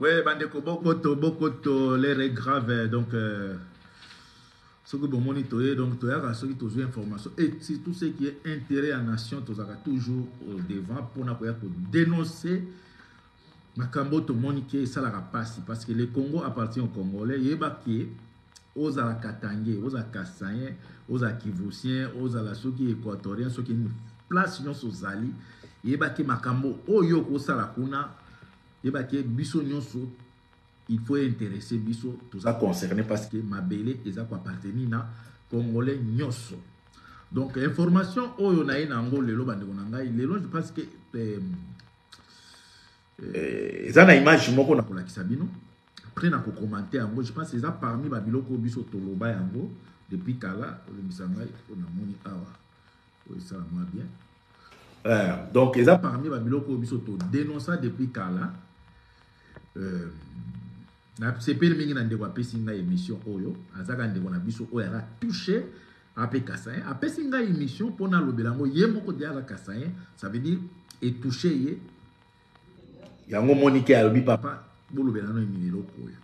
Oui, bandeko bokoto bokoto l'air est grave donc euh, soki bomoni toye donc toyaka soki tozwi information et tout ce qui est intérêt ya nation tozalaka toujours au devant mpona koya kodenoncer makambo tomoni ke esalaka mpasi parce que le congo appartient au congolais yeba ke ozala katangais ozala kasayen ozala kivusien ozala soki équatorien soki nini place nyonso ozali yeba ke makambo oyo okosala kuna yeba ke biso nyonso il faut interesse biso toza concerné parce que mabele eza koappartenir na congolais nyonso donc information oyo naye na yango lelo bandeko na ngai lelo je pense que euh, Eh, eza na image moko na kolakisa bino après na kokomante yango je pense eza parmi babiloko oyo biso toloba yango depuis kala olembisa ngai oyo namoni awa oyo esala mwa bien eh, donc eza parmi babiloko oyo biso todenonsa depuis kala euh, Na sepeli mingi na ndeko apesi ngai emission oyo, aza kaka ndeko na biso oyo aza toucher, aza pe kasaien, apesi ngai emission po nalobela yango, ye moko dejà aza kasaien, ça veut dire e toucher ye, yango omoni ke alobi papa bolobela nanu emile eloko oyo,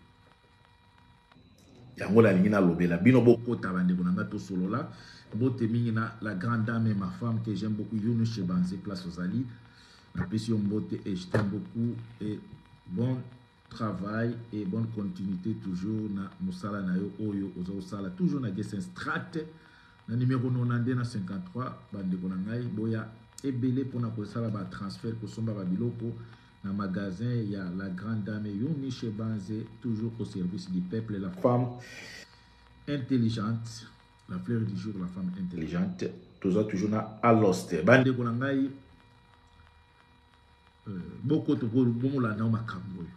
yango nalingi nalobela bino bokota ba ndeko na ngai tosolola, mbote mingi na la grande dame et ma femme que j'aime beaucoup Younous Shebanzi place ozali, napesi yo mbote et je t'aime beaucoup et bon travail et bonne continuite toujours na musala na yo oyo oza osala toujours na Gessen Strat na numero 92 na 53 bandeko na ngai boya ebele mpona kosala ba transfert kosomba ba biloko na magasin ya la grande dame Eunice Banze toujours au service du peuple la femme intelligente la fleur du jour la femme intelligente toza toujours na aloste bandeko na ngai boko toko bomolanda yango makambo oyo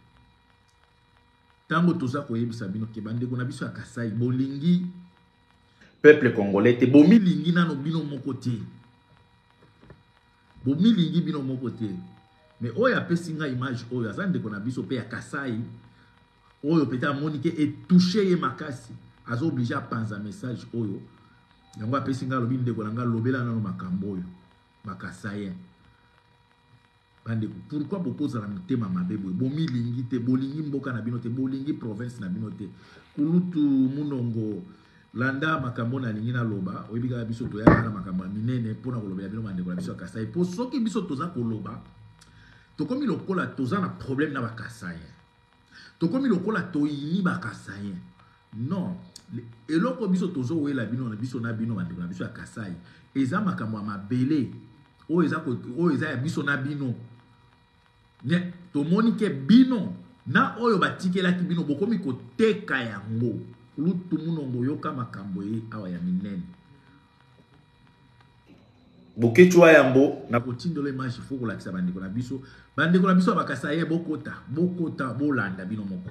ntango toza koyebisa bino ke bandeko na biso ya kasai bolingi peuple congolais te bomilingi nano bino moko te bomilingi bino moko te me oyo apesi ngai image oyo aza ndeko na biso mpe ya kasai oyo peta amoni ke etouche ye makasi aza oblige apanza message oyo yango apesi ngai alobi ndeko na ngai lobela nano makambo oyo ba kasaien bandeko pourquoi bokozala motema mabe boye bomilingi te bolingi mboka na bino te bolingi province na bino te kulutu munongo landa makambo nalingi naloba oyebi kaka biso toyaka na makambo ya minene mpo na kolobela bino bandeko na biso ya kasai mpo soki biso toza koloba tokomi lokola toza na problème na bakasaien Tokomi lokola toyini ba kasaien non eloko biso tozo wela bino na biso na bino bandeko na biso ya kasai eza makambo ya mabele oyo eza oyo eza ya biso na bino ne tomoni ke bino na oyo batikelaki bino bokomi koteka yango lutu munongo yoka makambo ye awa ya minene Boketshu wa yambo na kotindola image faut kolakisa bandeko na biso bandeko na biso ya bakasaye bokota bokota bolanda bino moko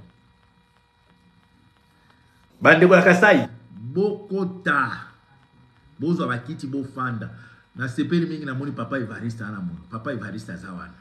bandeko ya kasai bokota bozwa bakiti bofanda nasepeli mingi namoni papa evariste ana mono papa evariste aza wana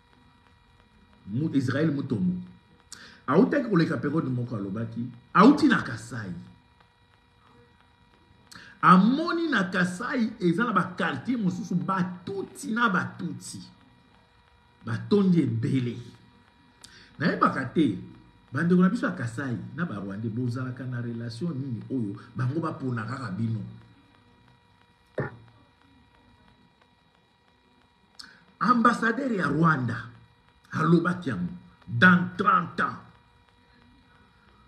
Israel Mutombo autaki koleka periode moko alobaki auti na Kasai amoni na Kasai eza na bakartier mosusu batuti na batuti batondi ebele nayebaka te bandeko na biso ya Kasai na barwande bozalaka na relation nini oyo bango bapona kaka bino Ambassadeur ya Rwanda alobaki yango dans 30 ans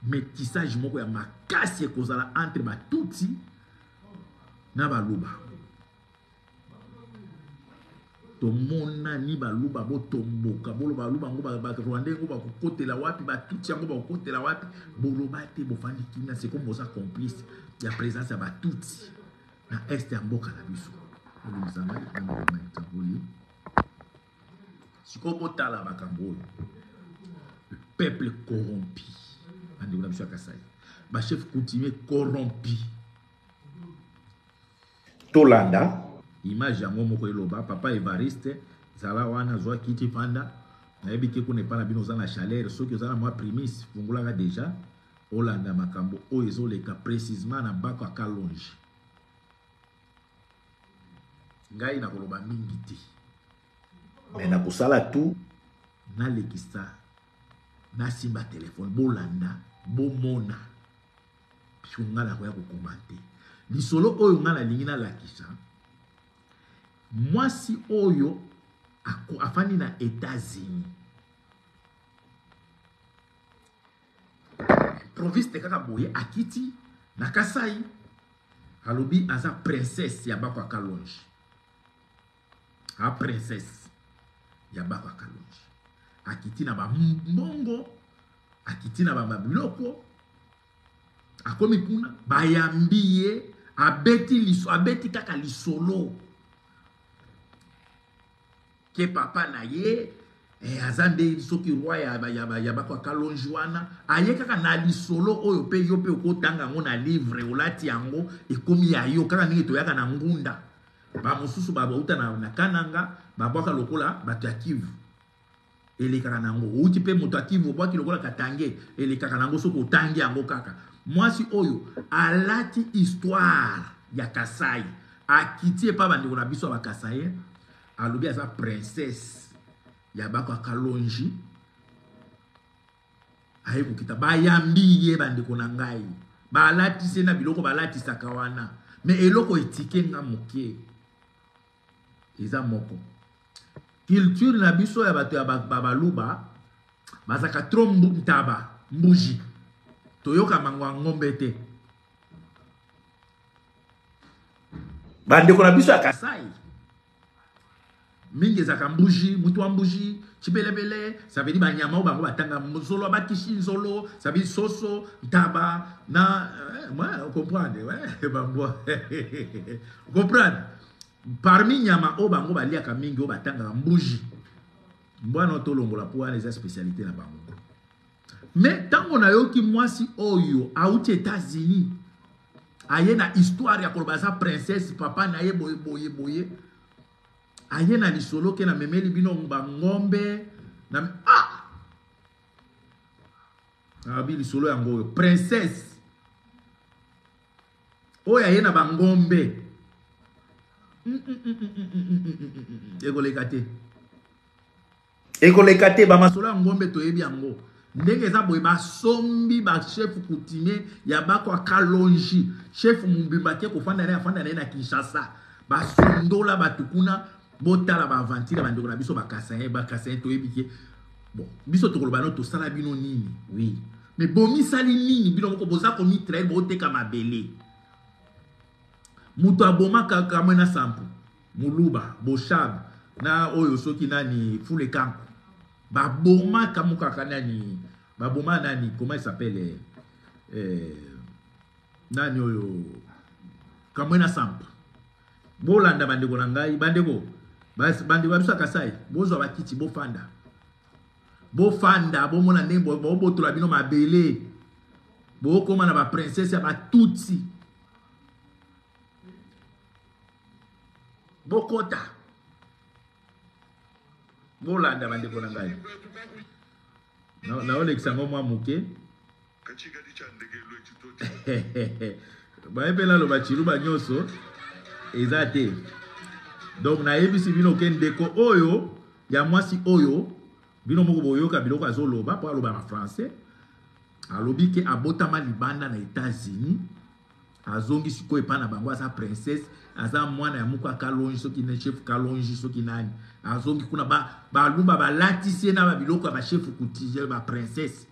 metissage moko ya makasi ekozala entre ba Tutsi na baluba tomonani baluba botomboka boloba baluba yango barwanda yango bakokotela wapi batutsi yango bakokotela wapi boloba te bofandi kimia seko boza complice ya présence ya batutsi Na Est ya mboka na biso. Bobimisa ngai, bandeko na ngai, ekaboli. Sikoyo botala makambo oyo. Le peuple corrompu. Bandeko na biso ya Kasai. Ba chefs coutumiers corrompus. Tolanda. Image yango moko eloba, Papa Evariste, zala wana, zwa kiti, fanda. nayebi te kuna epai na bino oza na chaleur soki oza na mwa primis fungolaka deja olanda makambo oyo ezoleka precisement na bako ya kalonji ngai nakoloba mingi te me nakosala tu nalekisa nasimba telefone bolanda bomona puisque ngai nakoya kokomante lisolo oyo ngai nalingi nalakisa mwasi oyo afandi na etats-unis Proviste kaka boye akiti na Kasai alobi aza princesse ya bako akalonji a princesse ya bako akalonji akiti na bambongo akiti na babiloko akomi kuna bayambi ye abeti liso abeti kaka lisolo ke papa na ye eh, aza nde soki roi ya, ya, ya, ya bako akalonji wana aye kaka na lisolo oyo mpe yo mpe okotanga yango na livre olati yango ekomi ya yo kaka ndenge toyaka na ngunda bamosusu babauta na, na kananga babwaka lokola bato ya kivu elekaka na yango outi mpe moto akimi obwaki lokola katange elekaka na yango soki otangi yango kaka mwasi oyo alati histoire ya kasai akiti epa bandeko na biso ya bakasaye alobi aza princesse ya bakakalonji aye kokita bayambi ye bandeko na ngai balatisi ye na biloko balatisaka wana me eloko etike nga moke eza moko culture na biso ya bato ya babaluba bazaka tro ntaba mbuji toyoka mango ya ngombe te bandeko na biso ya kasai mingi ezalaka mbuji motu wa mbuji cibelebele sabedi banyama oyo bango batanga nzolo ya bakishi nzolo sabedi soso ntaba na eh, comprendre eh, bambwa comprendre parmi nyama oyo bango baliaka mingi oyo batangaka mbuji mbwa na tolongola mpo wana eza spécialité na bango me ntango nayoki mwasi oyo auti états-unis aye na histoire ya koloba aza princesse papa na ye boye boye boye aye na lisolo ke namemeli bino bangombe na ah! nabi lisolo yango oyo princesse oyo aye na bangombe ekoleka te ekoleka te bamasolo ya ngombe toyebi yango ndenge eza boye basombi bachef coutumier ya bako akalongi chef mobimba te kofanda na ye afanda na ye na kinshasa basundola bato kuna Botala ba aventure ya bandeko na biso ba Kasaïen, ba Kasaïen toyebi ke bon biso tokoloba no tosala bino nini oui mais bomisali nini bino moko boza komitraire booteka mabele moto abomaka kamwe na sampo muluba boshab na oyo soki nani fule kanko babomaka mokaka nani baboma nani comment il s'appelle eh, eh nani oyo kamwe na sampo Bolanda bandeko na ngai, bandeko bandeko ya biso ya Kasai, bozwa bakiti, bofanda, bofanda, bomona ndenge bobotola bino mabele, bokoma na baprincese ya batutsi, bokota, bolanda bandeko na ngai, naolekisa yango mwa moke. bayebi nalo bachiluba nyonso eza te donc nayebisi bino ke ndeko oyo ya mwasi oyo bino moko boyoka biloko azoloba mpo aloba na français alobi ke abotama libanda na états-unis azongi sikoyo epai na bango aza princesse aza mwana ya moko ya kalongi soki ne chef kalongi soki nani azongi kuna baluba ba balatisi ye na babiloko ya bashefu kutije baprincesse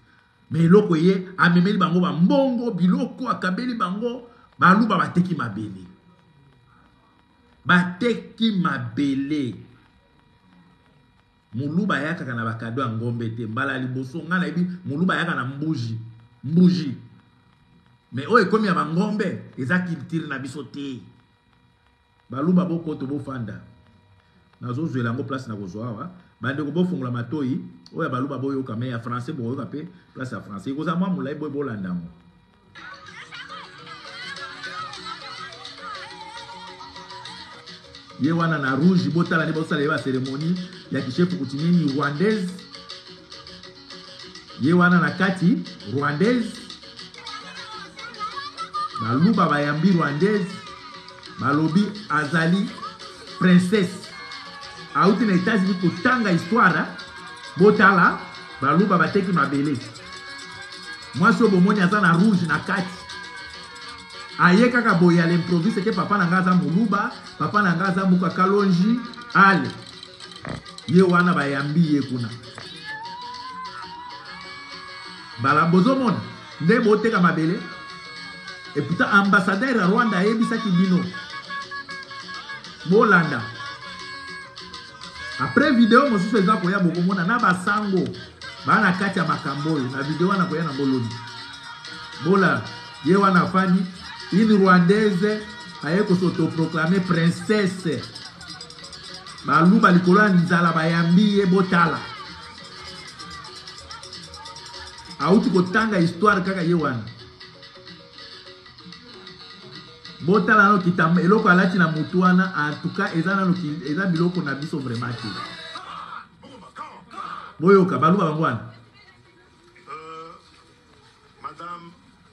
Mais eloko eye amemeli bango ba mbongo biloko akabeli bango baluba bateki mabele bateki mabele muluba ayakaka na bakado ya ngombe te mbala ya liboso ngai nayebi muluba ayaka na mbuji mbuji mais oyo ekomi ya bangombe eza kiltire na biso te Baluba bo koto bo fanda nazo zwela yango place nako zwa awa bandeko bo fongola matoyi oyo ya baluba bo yoka mais ya français boko yoka pe place ya français ekozala mwa molayi boye bo landa yango ye wana na rouge botala nde bosala ye ba ceremonie ya kishefu kutimini rwandaise ye wana na kati rwandaise baluba bayambi rwandaise balobi azali princesse auti na etats-unis kotanga histoire botala baluba bateki mabele mwasi oyo bomoni aza na rouge na kati aye kaka boye ale improvise te papa na ngai aza moluba papa na ngai aza muka kalonji ale ye wana bayambi ye kuna bala bozomona nde boteka mabele eputa ambassadeur ya rwanda ayebisaki bino bolanda apres video mosusu eza koya bokomona na basango baa na kati ya makambo oyo na video wana koya na boloni bola ye wana afandi une rwandaise aye kosotoproclame princesse Baluba likolo ya nzala bayambi ye botala. Auti kotanga histoire kaka ye wana. Botala nano kitamba eloko alati na mutu wana en tout cas eza nano eza biloko na biso vraiment te. Boyoka baluba bango wana.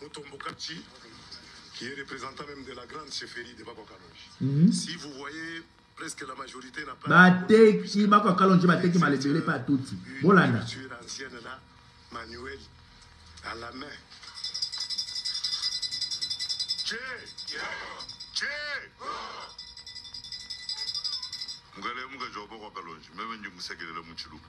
Mutombo Cathy qui est representant même de la grande chefferie de Bakwa Kalonji. Mm -hmm. Si vous voyez presque la majorité n'a pas bateki Bakwa Kalonji bateki malebele pa tuti. Bolanda. Ancienne là Manuel à la main. Che! Che! Mugale mugajo Bakwa Kalonji meme njumu sekelele muchiluka.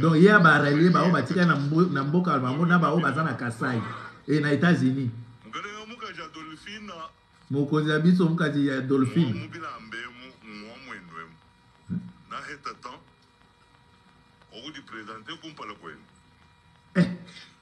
Donc ye ba rallier ba oyo batika na, mbo, na mboka na bango na ba oyo baza na Kasai et na Etats-Unis. Mokonzi ya biso mukati ya Dolphine. Eh.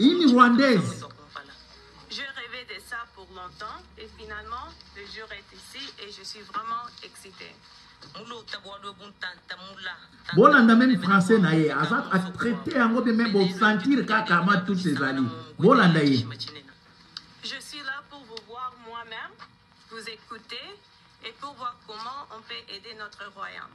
Une rwandaise. Je rêvais de ça pour longtemps et finalement le jour est ici et je suis vraiment excitée. bolanda meme français na ye aza atraite yango mpe meme bosentir kaka ma touche ezali bolanda ye Je suis là pour vous voir moi-même, vous écouter et pour voir comment on peut aider notre royaume.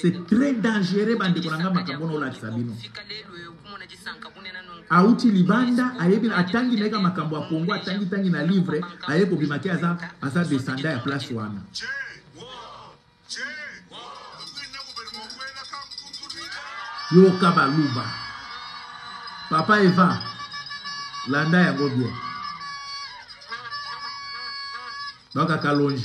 C'est très dangereux bandeko na nga makambo na olakisa bino. Auti libanda ayebi atangi naika makambo ya Kongo atangi tangi na livre aye kobima te aza aza descendant ya place wana. Yoka baluba. Papa Eva landa yango bien. Baka kalonji.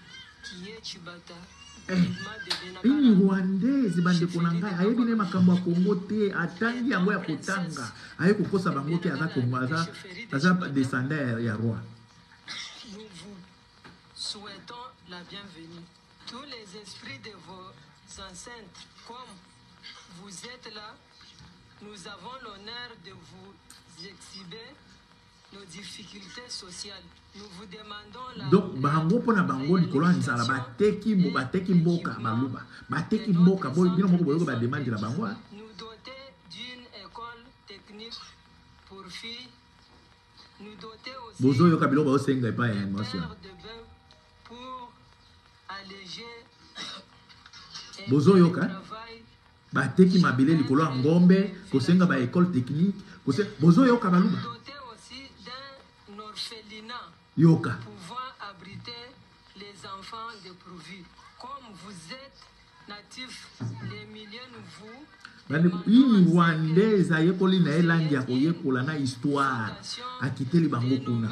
Hii rwandaise bandeko na ngai ayebi ne makambo ya Congo te, atangi yango ya kotanga, aye kokosa bango te, aza Congo, aza, aza descendant ya roi. Souhaitons la bienvenue. Tous les esprits de vos ancêtres, comme vous êtes là, nous avons l'honneur de vous exhiber Donc bango pona bango likolo ya nzala bateki bateki mboka baluba bateki mboka boy bino moko boyoka ba demande na bango hein? bozoyoka biloko baosenga epai ya mwasi bozoyoka Bateki mabele likolo ya ngombe, kosenga ba ecole technique, kose bozo yoka baluba. Yoka. Pouvant abriter les enfants de provu. Comme vous êtes natif, les milliers nous vous ini rwandais ayekoli na ye langi ya koyekola na histoire akiteli bango kuna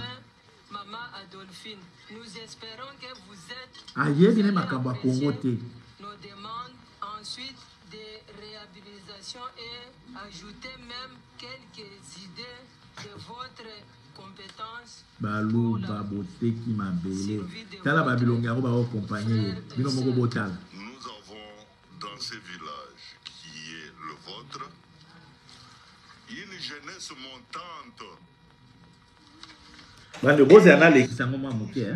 Maman Adolphine, nous esperons que vous etes ayebi ne makambo ya Congo te. Nos demandes ensuite de réhabilitation et ajouter même quelques idées de votre compétence. Baluba boteki mabele. Tala ba bilongi yango ba accompagner ye. Bino moko botala. Nous avons dans ce village qui est le vôtre une jeunesse montante bande boze ana alekisa yango mwa moke eh?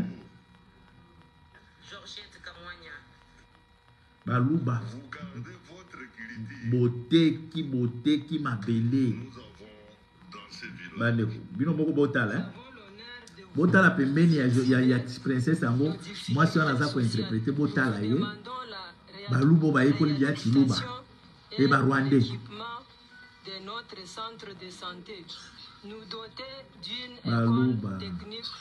baluba boteki boteki mabele bandeko bino moko botala eh? botala pembeni ya, ya, ya princesse yango mwasi wana aza kointerprete botala ye balubo bayekoli ya chiluba e barwandais de notre centre de sante nous doter d'une école technique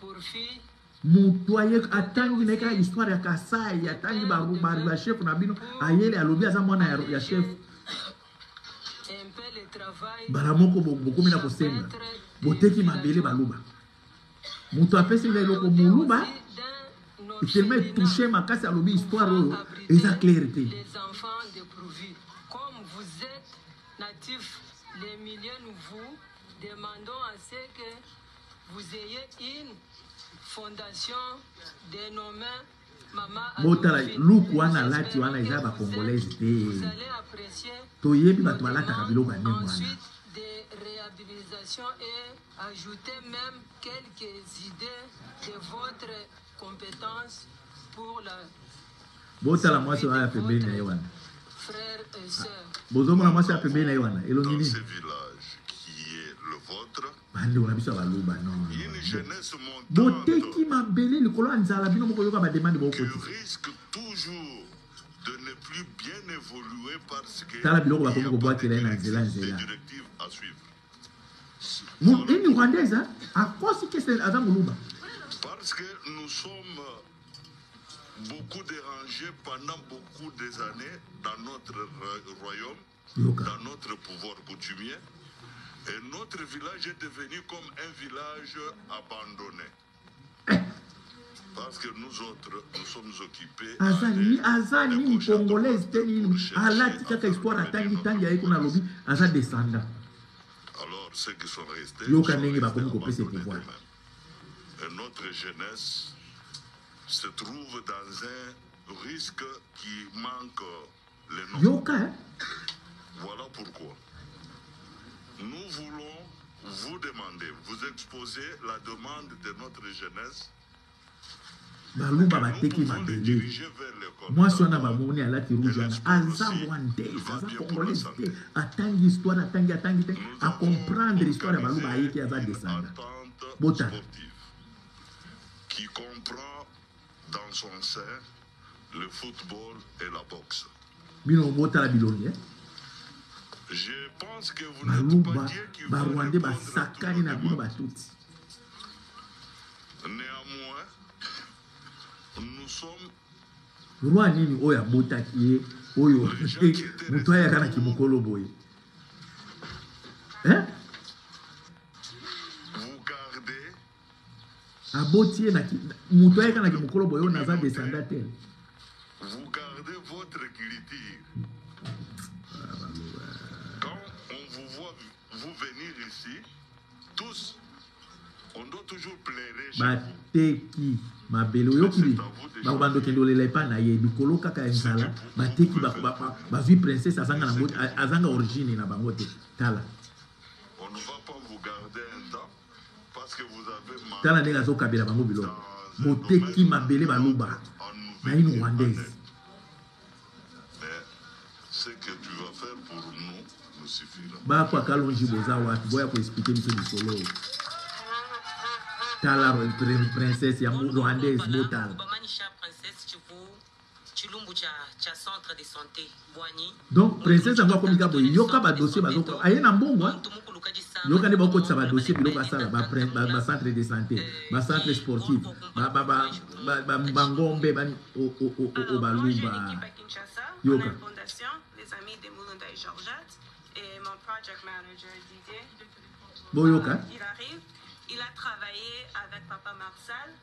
pour filles moto aye atangi na ye kaka histoire ya kasai atangi bachef na bino ayeli alobi aza mwana ya chef mbala moko bokomi na kosenga boteki mabele baluba moto apesi nga eloko moluba etelema etouche makasi alobi histoire oyo eza claire te les milliers nous vous demandons à ce que vous ayez une fondation dénommée botala luku wana alati wana eza bacongolaise te toyebi bato balataka biloko ya ndenge wana Ajoutez meme quelques idees de votre competence pour la botala mwasi oyo aya pembeni na ye wana bozomona mwasi ya pembeni na ye wana elongi nini bandeko na biso ya baluba non boteki mabele likolo ya nzala bino moko yoka bademande bokotisa tala biloko bakomi kobwakela ye na nzela nzela Hein, parce que nous sommes beaucoup dérangés pendant beaucoup d'années années dans notre royaume, dans notre pouvoir coutumier. Et notre village est devenu comme un village abandonné. azali azali mukongolais te nini alati kaka histoire atangi tangi aye kuna alobi aza descendant yoka ndenge bakomi kopesa pouvoir notre jeunesse se trouve dans un risque qui manque Yoka hein. Voilà pourquoi nous voulons vous demander, vous exposer la demande de notre jeunesse baluba bateki mabele mwasi wana bamoni alati rouge wana aza rwandaise aza congolaise te atangi histoire atangi atangi te acomprendre histoire ya baluba ayeki aza descendant botala Dans son sein le football et la boxe. Bino bo tala bilongi hein. Je pense que vous n'êtes pas Dieu qui va Rwandais ba sakani na bino ba tutsi. Néanmoins, nous sommes Roi nini oyo abotaki ye oyo moto ayaka na kimokolo boye hein? aboti ye na moto ayeka na kimokolo boyo naza desanda te vous gardez votre culture quand on vous voit vous venir ici tous on doit toujours plairer bateki mabele oyokili bango bandokende olela epa na ye likolo kaka ya nzala bateki bazwi princesse azanga nango azanga origine na bango te tala tala ndenge azokabela bango biloko boteki mabele baluba na une rwandaise bako akalonji boza wapi boya koexplike biso lisolo tala princesse ya rwandaise botala Tshilumbu tsha tsha centre de sante Buanyi. Donc princesse yango akomi ka boye yoka ba dossier bazoko aye na mbongo yoka nde bakotisa ba dossier biloko asala ba, ba, ba centre de santé ba centre sportif ba, ba, ba, ba, ba, ba ngombe ba, o, o, o, o, o balumba yoka boyoka il a travaillé avec papa Marcel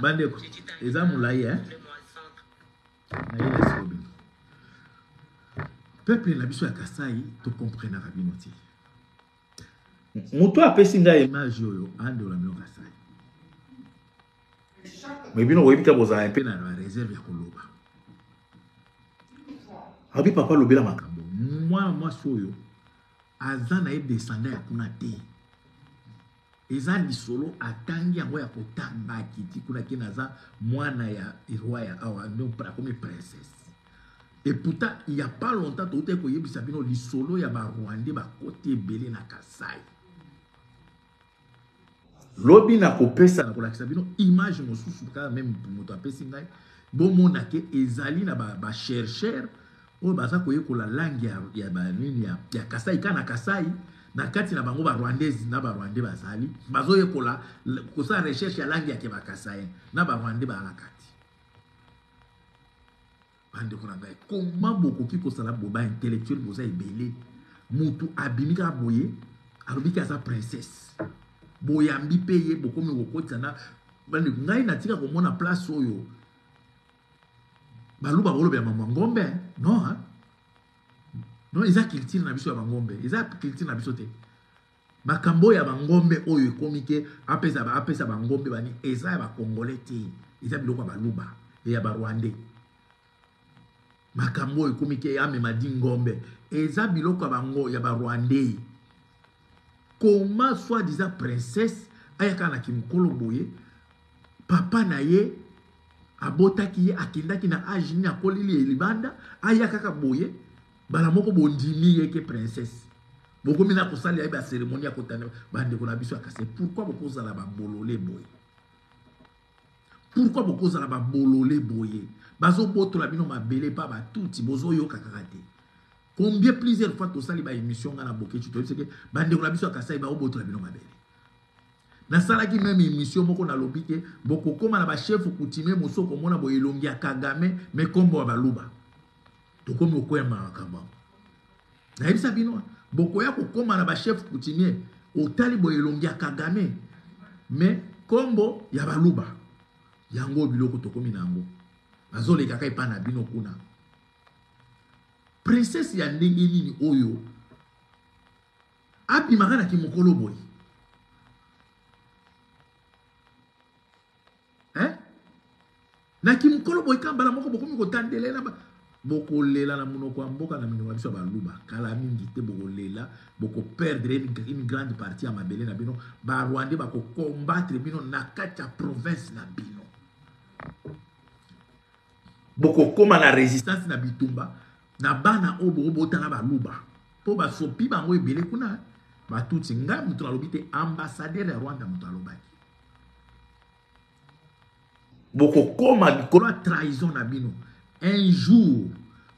Bandeko, eza mulayi eh? Peuple na biso ya Kasai to comprenaka bino te. Moto apesi ngai image oyo andola mino Kasai. mais bino koyebi te kozala mpe na bareserve ya koloba abi papa alobela makambo mwana mwasi oyo aza na ye desanda ya kuna te eza lisolo atangi yango ya kotanga akiti kuna kina aza mwana ya roi ya awa donc akomi princesse et pourtant il y a pas longtemps toutaki koyebisa bino lisolo ya barwandais bakoti ebele na kasai Lobi na kopesa na kolakisa bino image mosusu kaka meme moto apesi ngai bomona ke ezali na ba, ba chercheurs oyo baza koyekola langue ya, ya banini ya, ya Kasai kaka na Kasai na kati na bango ba Rwandais na ba Rwandais bazali bazoyekola kosala recherche ya langue ya ke ba Kasai na ba Rwandais ba na kati Bandeko na ngai, koma bokoki kosala boba intellectuel boza ebele. Mutu abimi kaka boye alobi ke aza princesse. Boyambi mpe ye bokomi kokotisa na bandeko ngai natika komona place oyo baluba bakolobela mamwa ngombe non non eza culture na biso ya bangombe eza culture na biso te Makambo oyo ya ba ngombe oyo ekomi ke apesa ba apesa ba ngombe ba nini eza ya ba congolais te eza biloko ya ba luba et ya ba rwandais makambo oyo ekomi ke amema di ngombe eza biloko ya bango ya ba rwandais comment soit disant princesse ayaka na kimokolo boye papa na ye abotaki ye akendaki na age nini akoleli ye libanda aya kaka boye mbala moko bondimi ye ke princesse bokomi na kosalela ye baceremonie ya kotanda bandeko na biso ya kase pourkui bokozala babolole boye pourkui bokozala babolole boye bazobotola bino mabele mpa batuti bozoyoka kaka te combien plusieurs fois tosali baémission ngai na bokeci toyebiseke bandeko na biso ya kasai baobotola bino mabele nasalaki meme émission moko nalobi te bokokóma na bachef coutumier mosusu okomona boye elongi ya kagame me nkombo ya baluba tokomi kokweyama na makambo yango nayebisa bino bokoya kokoma na bachef coutumier otali boye elongi ya kagame me nkombo ya baluba yango biloko tokomi na yango bazolekaka epai na bino kuna princese ya ndenge nini oyo abimaka na kimokolo boye eh? na kimokolo boyika mbala moko bokomi kotandele na bokolela na monoko ya mboka na minoko na biso ya baluba kala mingi te bokolela bokoperdre une grande partie ya mabele na bino barwandais bakokombatre bino na kati ya province na bino bokokóma na résistance na bitumba na bana oyo bokobota na baluba mpo basopi bango ebele kuna batutsi ngai moto nalobi te ambassadeur ya rwanda moto alobaki bokokoma likolo ya trahison na bino un jour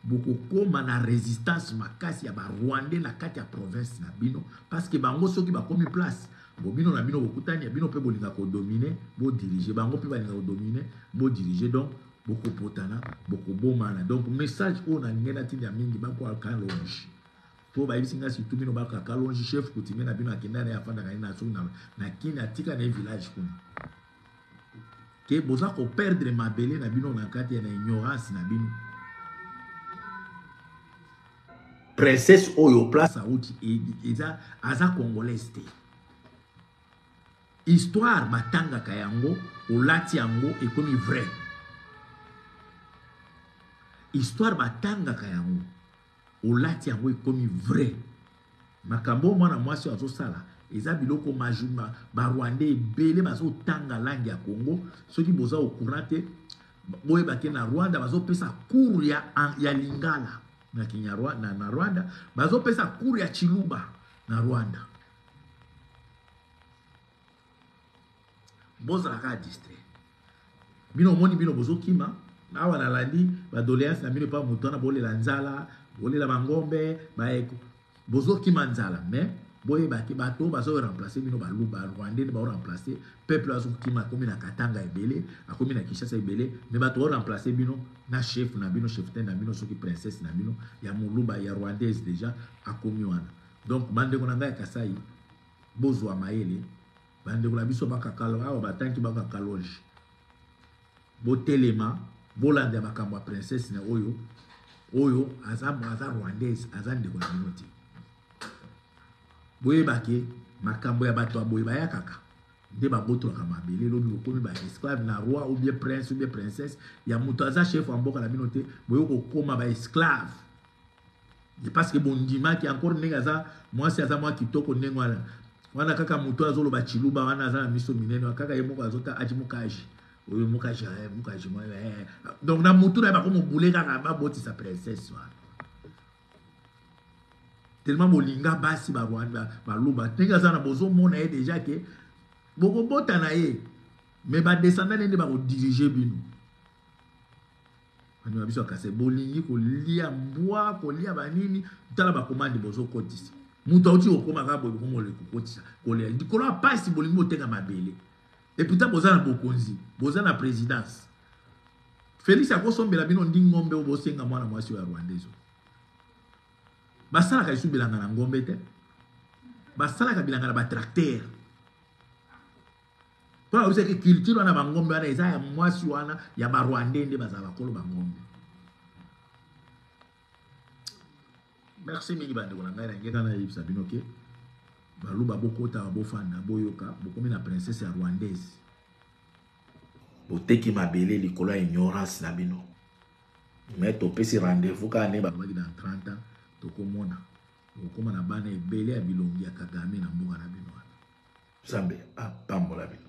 bokokoma na resistance makasi ya ba rwandais na kati ya province na bino parce que bango soki bakomi place bobino na bino bokutani ya bino mpe bolinga kodomine bodirige bango mpe balinga kodomine bodirige donc bokopotana bokobomana donc message oyo na ngena ntina mingi bakoa kan longe po bayebisi nga surtout bino ba kalonji chef coutumier na bino akenda na ye afandaka ye na soki na, na kini atika na ye village kuna ke boza ko perdre mabele na bino na kati ya na ignorance na bino princesse oyo place awuti e, eza aza congolaise te histoire batangaka yango olati yango ekomi vrai histoire batangaka yango Olati yango ekomi vrai. Makambo oyo mwana mwasi oyo azosala eza biloko majuma ba Rwandais ebele bazotanga langue ya Congo soki boza au courant te boyeba ke na Rwanda bazopesa cours ya, ya lingala na Kinyarwanda na Rwanda bazopesa cours ya chiluba na Rwanda bozala kaka distrait bino omoni bino bozokima awa nalandi badoleance na bino epa moto wana bolela nzala bolela bangombe baeko bozokima nzala mais boyeba te bato oyo bazo remplace bino baluba rwandais nde bao remplace peuple azokima akomi na katanga ebele akomi na kinshasa ebele mais bato bao remplace bino na chef na bino cheftain na bino soki princesse na bino ya moluba ya rwandaise déjà akomi wana donc bandeko na ngai ya kasai Bozua mayele ba ndeko na biso baka kalo awa ba tanki baka kalonge botelema bolanda makambo ya princesse na oyo oyo aza aza rwandaise aza ndeko na bino te boyebake makambo ya bato ya boye bayakaka nde babotolaka mabele lobi bokomi ba esclave na roi ou bien prince ou bien princesse ya moto aza chef ya mboka na bino te boye kokoma ba esclave C'est parce que bondimaki encore ndenge aza mwasi aza mwa kitoko ndenge wana wana kaka moto azoloba chiluba wana aza na miso minene kaka ye moko azota aji mukaji oyo mukaji eh, mukaji mwa eh. donc na motu na ye bakomobule kaka babotisa princesse wana tellement bolinga basi barwanda baluba ndenge aza na bozomona ye deja ke bokobota na ye me badesanda nde nde bakodirige bino Batu na biso ya Kasai bolingi kolia mbwa, kolia ba nini, tala ba commande bozo kotisa. Mutu auti kokoma kaka boye bokomi koleka kokotisa kolela. Likolo ya pasi bolingi botenga mabele. Et pourtant boza na bokonzi, boza na presidence. Felix akosombela bino ndi ngombe oyo bosenga mwana mwasi oyo ya Rwandais oyo. Basalaka lisusu bilanga na ngombe te. Basalaka bilanga na ba tracteurs. Mpo ayebisaki culture wana bangombe wana eza ya mwasi wana ya barwandais nde bazala bakolo bangombe. Merci mingi bandeko na ngai na ngeka nayebisa bino ke baluba bokotaka bofanda boyoka bokomi na princesse ya rwandaise. Boteki mabele likolo ya ignorance na bino. Mais topesi rendez-vous kaka nde balobaki dans 30 ans tokomona okoma na bana ebele ya bilongi ya Kagame na mboka na bino. nzambe apambola bino